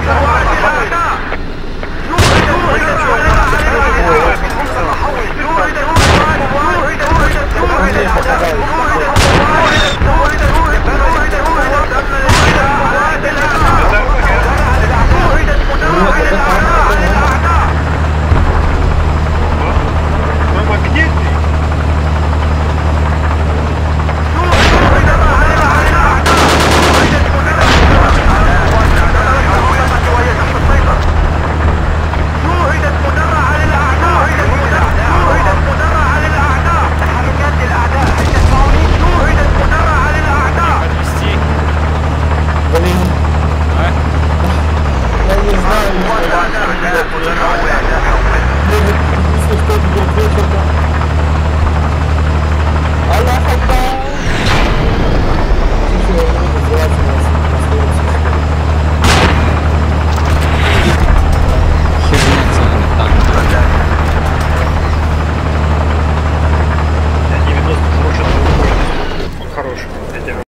Muy